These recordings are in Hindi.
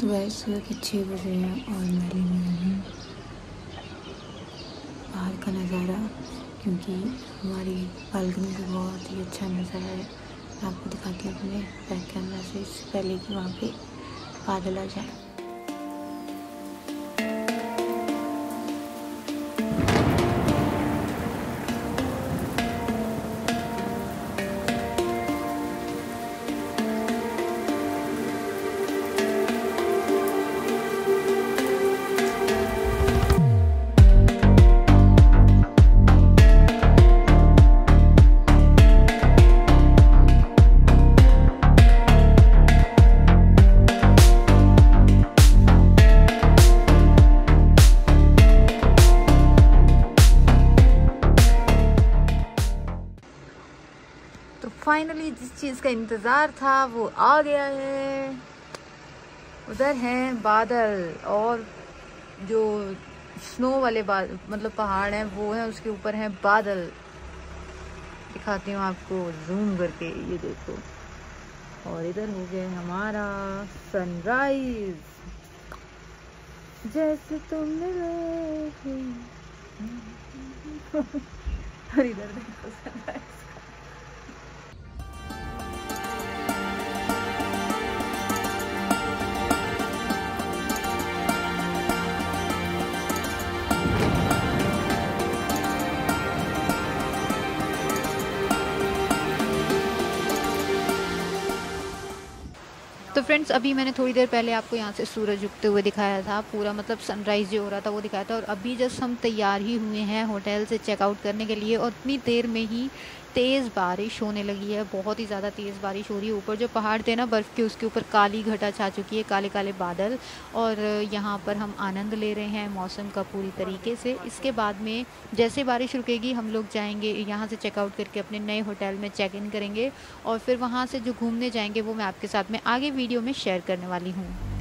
तो वह सुबह के छः बजे हैं और मेरी में हूँ। बाहर का नज़ारा, क्योंकि हमारी बालकनी का बहुत ही अच्छा नज़ारा है। आपको दिखाती हूँ अपने बैक कैमरा से, इससे पहले कि वहाँ पे बादल आ जाए। चीज़ का इंतज़ार था, वो आ गया है। उधर हैं बादल और जो स्नो वाले मतलब पहाड़ हैं, वो हैं, उसके ऊपर हैं बादल। दिखाती हूँ आपको जूम करके, ये देखो। और इधर हो गया हमारा सनराइज जैसे तुम मिले और इधर देखो सनराइज फ्रेंड्स अभी मैंने थोड़ी देर पहले आपको यहाँ से सूरज उगते हुए दिखाया था। पूरा मतलब सनराइज़ जो हो रहा था, वो दिखाया था। और अभी जस्ट हम तैयार ही हुए हैं होटल से चेकआउट करने के लिए और इतनी देर में ही तेज़ बारिश होने लगी है, बहुत ही ज़्यादा तेज़ बारिश हो रही है। ऊपर जो पहाड़ थे ना, बर्फ़ के, उसके ऊपर काली घटा छा चुकी है काले काले बादल। और यहाँ पर हम आनंद ले रहे हैं मौसम का पूरी तरीके से। इसके बाद में जैसे बारिश रुकेगी, हम लोग जाएँगे यहाँ से चेकआउट करके अपने नए होटल में चेक इन करेंगे। और फिर वहाँ से जो घूमने जाएँगे, वो मैं आपके साथ में आगे वीडियो में शेयर करने वाली हूँ।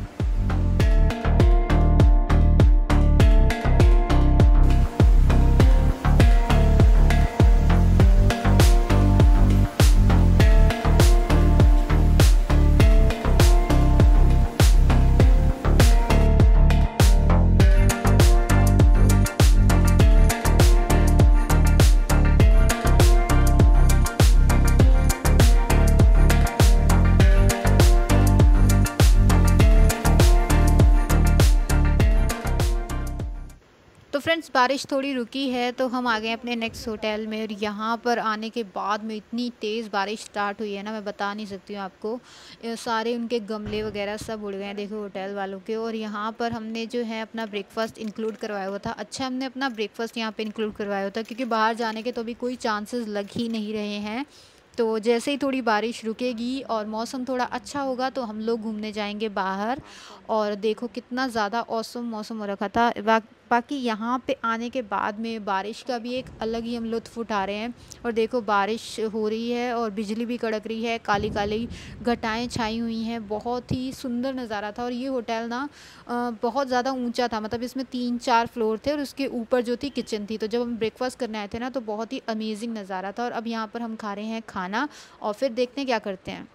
बारिश थोड़ी रुकी है तो हम आ गए अपने नेक्स्ट होटल में और यहाँ पर आने के बाद में इतनी तेज़ बारिश स्टार्ट हुई है ना, मैं बता नहीं सकती हूँ आपको। सारे उनके गमले वगैरह सब उड़ गए हैं, देखो होटल वालों के। और यहाँ पर हमने जो है अपना ब्रेकफास्ट इंक्लूड करवाया हुआ था। अच्छा हमने अपना ब्रेकफास्ट यहाँ पर इंक्लूड करवाया हुआ था, क्योंकि बाहर जाने के तो अभी कोई चांसेस लग ही नहीं रहे हैं। तो जैसे ही थोड़ी बारिश रुकेगी और मौसम थोड़ा अच्छा होगा तो हम लोग घूमने जाएँगे बाहर। और देखो कितना ज़्यादा औसम मौसम हो रखा था। बाकी यहाँ पे आने के बाद में बारिश का भी एक अलग ही हम लुत्फ़ उठा रहे हैं। और देखो, बारिश हो रही है और बिजली भी कड़क रही है काली काली घटाएँ छाई हुई हैं, बहुत ही सुंदर नज़ारा था। और ये होटल ना बहुत ज़्यादा ऊँचा था मतलब इसमें तीन चार फ्लोर थे और उसके ऊपर जो थी किचन थी। तो जब हम ब्रेकफास्ट करने आए थे ना तो बहुत ही अमेजिंग नज़ारा था और अब यहाँ पर हम खा रहे हैं खाना और फिर देखते हैं क्या करते हैं।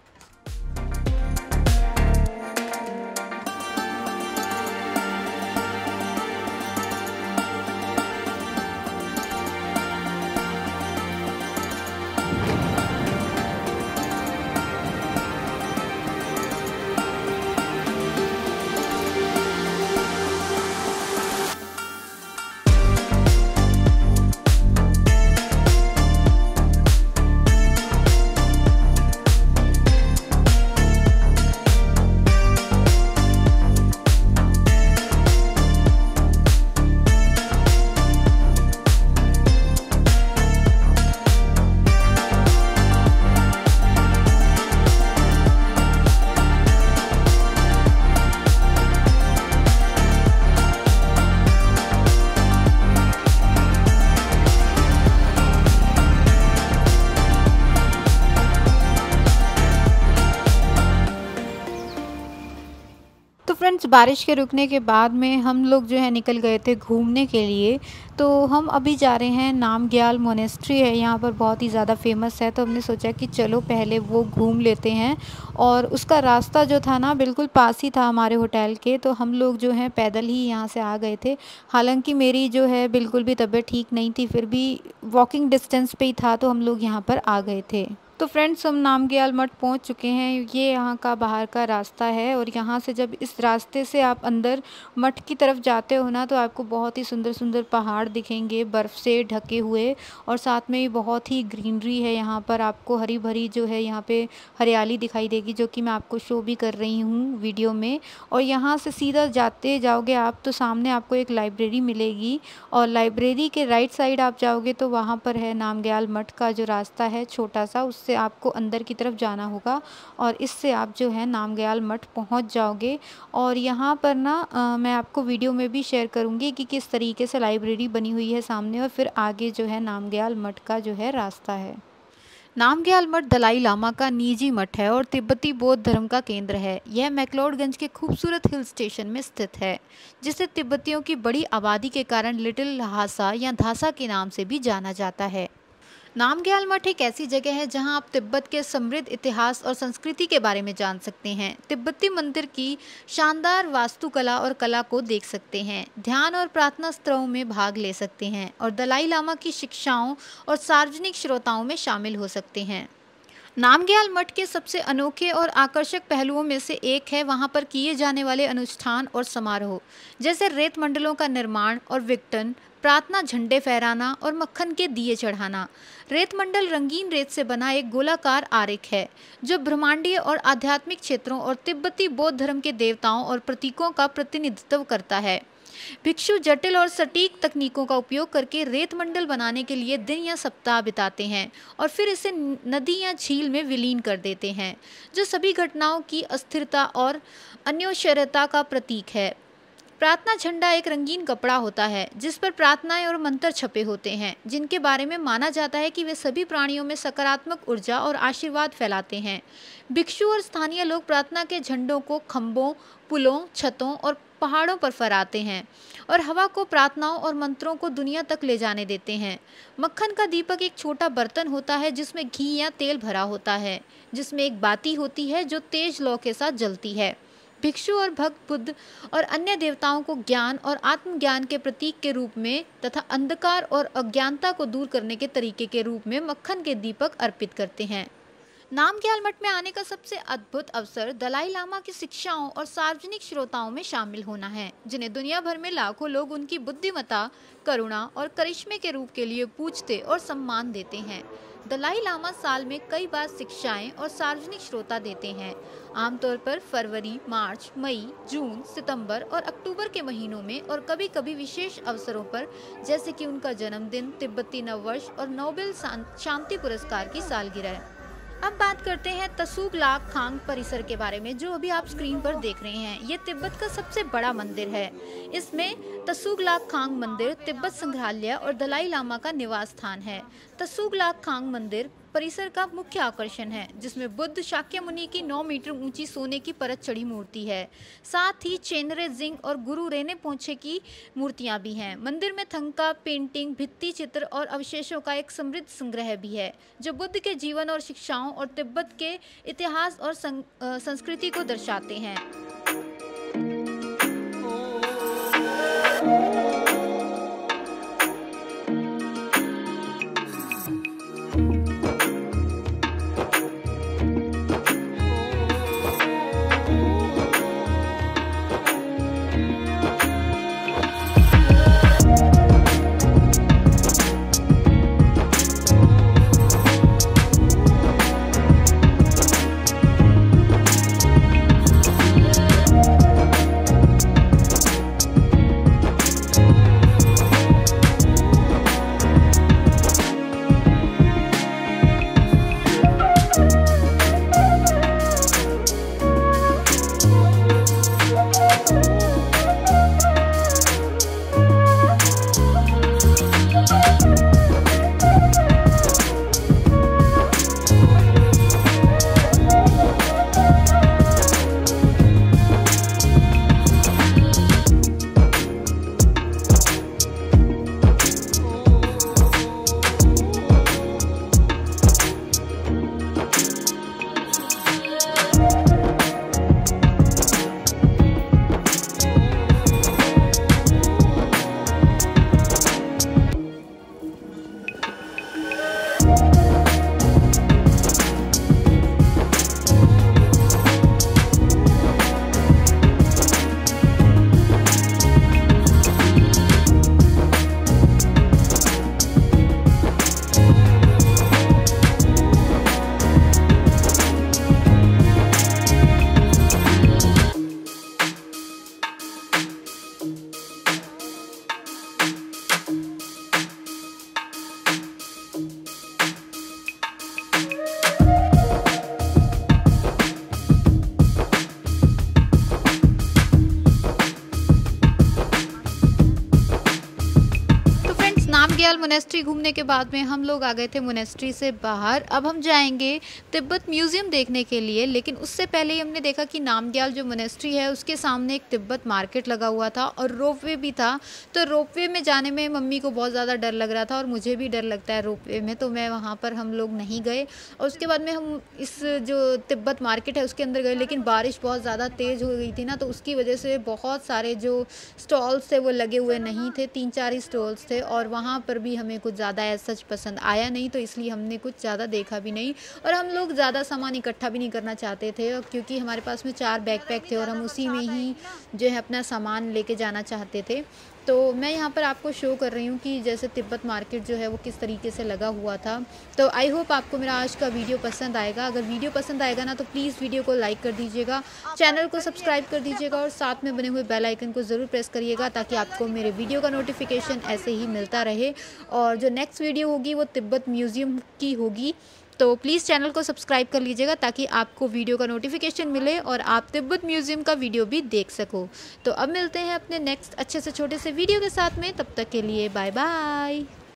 फ्रेंड्स बारिश के रुकने के बाद में हम लोग जो है निकल गए थे घूमने के लिए। तो हम अभी जा रहे हैं नामग्याल मोनेस्ट्री है, यहाँ पर बहुत ही ज़्यादा फ़ेमस है। तो हमने सोचा कि चलो पहले वो घूम लेते हैं। और उसका रास्ता जो था ना, बिल्कुल पास ही था हमारे होटल के। तो हम लोग जो हैं पैदल ही यहाँ से आ गए थे। हालाँकि मेरी जो है बिल्कुल भी तबीयत ठीक नहीं थी, फिर भी वॉकिंग डिस्टेंस पे ही था तो हम लोग यहाँ पर आ गए थे। तो फ्रेंड्स हम नामग्याल मठ पहुँच चुके हैं। ये यहाँ का बाहर का रास्ता है और यहाँ से जब इस रास्ते से आप अंदर मठ की तरफ़ जाते हो ना तो आपको बहुत ही सुंदर सुंदर पहाड़ दिखेंगे, बर्फ़ से ढके हुए और साथ में बहुत ही ग्रीनरी है। यहाँ पर आपको हरी भरी जो है, यहाँ पे हरियाली दिखाई देगी, जो कि मैं आपको शो भी कर रही हूँ वीडियो में। और यहाँ से सीधा जाते जाओगे आप तो सामने आपको एक लाइब्रेरी मिलेगी और लाइब्रेरी के राइट साइड आप जाओगे तो वहाँ पर है नामग्याल मठ का जो रास्ता है, छोटा सा, उस से आपको अंदर की तरफ़ जाना होगा और इससे आप जो है नामग्याल मठ पहुँच जाओगे। और यहाँ पर ना आ, मैं आपको वीडियो में भी शेयर करूँगी कि किस तरीके से लाइब्रेरी बनी हुई है सामने और फिर आगे जो है नामग्याल मठ का जो है रास्ता है। नामग्याल मठ दलाई लामा का निजी मठ है और तिब्बती बौद्ध धर्म का केंद्र है। यह मैकलोडगंज के खूबसूरत हिल स्टेशन में स्थित है जिसे तिब्बतियों की बड़ी आबादी के कारण लिटिल लहासा या धासा के नाम से भी जाना जाता है। नामग्याल मठ एक ऐसी जगह है जहाँ आप तिब्बत के समृद्ध इतिहास और संस्कृति के बारे में जान सकते हैं। तिब्बती मंदिर की शानदार वास्तुकला और कला को देख सकते हैं। ध्यान और प्रार्थना स्तरों में भाग ले सकते हैं और दलाई लामा की शिक्षाओं और सार्वजनिक श्रोताओं में शामिल हो सकते हैं। नामग्याल मठ के सबसे अनोखे और आकर्षक पहलुओं में से एक है वहाँ पर किए जाने वाले अनुष्ठान और समारोह, जैसे रेत मंडलों का निर्माण और विघटन प्रार्थना झंडे फहराना और मक्खन के दिए चढ़ाना। रेत मंडल रंगीन रेत से बना एक गोलाकार आरेख है, जो ब्रह्मांडीय और आध्यात्मिक क्षेत्रों और तिब्बती बौद्ध धर्म के देवताओं और प्रतीकों का प्रतिनिधित्व करता है। भिक्षु जटिल और सटीक तकनीकों का उपयोग करके रेत मंडल बनाने के लिए दिन या सप्ताह बिताते हैं और फिर इसे नदी या झील में विलीन कर देते हैं, जो सभी घटनाओं की अस्थिरता और अन्योश्चर्यता का प्रतीक है। प्रार्थना झंडा एक रंगीन कपड़ा होता है, जिस पर प्रार्थनाएँ और मंत्र छपे होते हैं, जिनके बारे में माना जाता है कि वे सभी प्राणियों में सकारात्मक ऊर्जा और आशीर्वाद फैलाते हैं। भिक्षु और स्थानीय लोग प्रार्थना के झंडों को खम्भों पुलों, छतों और पहाड़ों पर फहराते हैं और हवा को प्रार्थनाओं और मंत्रों को दुनिया तक ले जाने देते हैं। मक्खन का दीपक एक छोटा बर्तन होता है, जिसमें घी या तेल भरा होता है, जिसमें एक बाती होती है, जो तेज लौ के साथ जलती है। भिक्षु और भक्त, बुद्ध और अन्य देवताओं को ज्ञान और आत्मज्ञान के प्रतीक के रूप में तथा अंधकार और अज्ञानता को दूर करने के तरीके के रूप में मक्खन के दीपक अर्पित करते हैं। नामग्याल मठ में आने का सबसे अद्भुत अवसर दलाई लामा की शिक्षाओं और सार्वजनिक श्रोताओं में शामिल होना है, जिन्हें दुनिया भर में लाखों लोग उनकी बुद्धिमता करुणा और करिश्मे के रूप के लिए पूछते और सम्मान देते हैं। दलाई लामा साल में कई बार शिक्षाएँ और सार्वजनिक श्रोता देते हैं। आमतौर पर फरवरी, मार्च, मई, जून, सितंबर और अक्टूबर के महीनों में और कभी कभी विशेष अवसरों पर, जैसे कि उनका जन्मदिन, तिब्बती नववर्ष और नोबेल शांति पुरस्कार की सालगिरह। अब बात करते हैं तसुग लाख खांग परिसर के बारे में, जो अभी आप स्क्रीन पर देख रहे हैं। ये तिब्बत का सबसे बड़ा मंदिर है। इसमें तसुग लाख खांग मंदिर, तिब्बत संग्रहालय और दलाई लामा का निवास स्थान है। तसुग लाख खांग मंदिर परिसर का मुख्य आकर्षण है, जिसमें बुद्ध शाक्य मुनि की 9 मीटर ऊँची सोने की परत चढ़ी मूर्ति है। साथ ही चेनरे जिंग और गुरु रेने पोछे की मूर्तियाँ भी हैं। मंदिर में थंका, पेंटिंग, भित्ति चित्र और अवशेषों का एक समृद्ध संग्रह भी है, जो बुद्ध के जीवन और शिक्षाओं और तिब्बत के इतिहास और संस्कृति को दर्शाते हैं। मोनेस्ट्री घूमने के बाद में हम लोग आ गए थे मोनेस्ट्री से बाहर। अब हम जाएँगे तिब्बत म्यूज़ियम देखने के लिए, लेकिन उससे पहले ही हमने देखा कि नामग्याल जो मोनेस्ट्री है, उसके सामने एक तिब्बत मार्केट लगा हुआ था और रोपवे भी था। तो रोपवे में जाने में मम्मी को बहुत ज़्यादा डर लग रहा था और मुझे भी डर लगता है रोपवे में तो मैं वहाँ पर हम लोग नहीं गए। और उसके बाद में हम इस जो तिब्बत मार्केट है, उसके अंदर गए, लेकिन बारिश बहुत ज़्यादा तेज़ हो गई थी ना तो उसकी वजह से बहुत सारे जो स्टॉल्स थे, वो लगे हुए नहीं थे। तीन चार ही स्टॉल्स थे और वहाँ पर भी हमें कुछ ज़्यादा एज सच पसंद आया नहीं तो इसलिए हमने कुछ ज़्यादा देखा भी नहीं। और हम लोग ज़्यादा सामान इकट्ठा भी नहीं करना चाहते थे क्योंकि हमारे पास में चार बैकपैक थे और हम उसी में ही जो है अपना सामान लेके जाना चाहते थे। तो मैं यहाँ पर आपको शो कर रही हूँ कि जैसे तिब्बत मार्केट जो है वो किस तरीके से लगा हुआ था। तो आई होप आपको मेरा आज का वीडियो पसंद आएगा। अगर वीडियो पसंद आएगा ना तो प्लीज़ वीडियो को लाइक कर दीजिएगा। चैनल को सब्सक्राइब कर दीजिएगा और साथ में बने हुए बेल आइकन को ज़रूर प्रेस करिएगा ताकि आपको मेरे वीडियो का नोटिफिकेशन ऐसे ही मिलता रहे। और जो नेक्स्ट वीडियो होगी वो तिब्बत म्यूज़ियम की होगी। तो प्लीज़ चैनल को सब्सक्राइब कर लीजिएगा ताकि आपको वीडियो का नोटिफिकेशन मिले और आप तिब्बत म्यूज़ियम का वीडियो भी देख सको। तो अब मिलते हैं अपने नेक्स्ट अच्छे से छोटे से वीडियो के साथ में। तब तक के लिए बाय बाय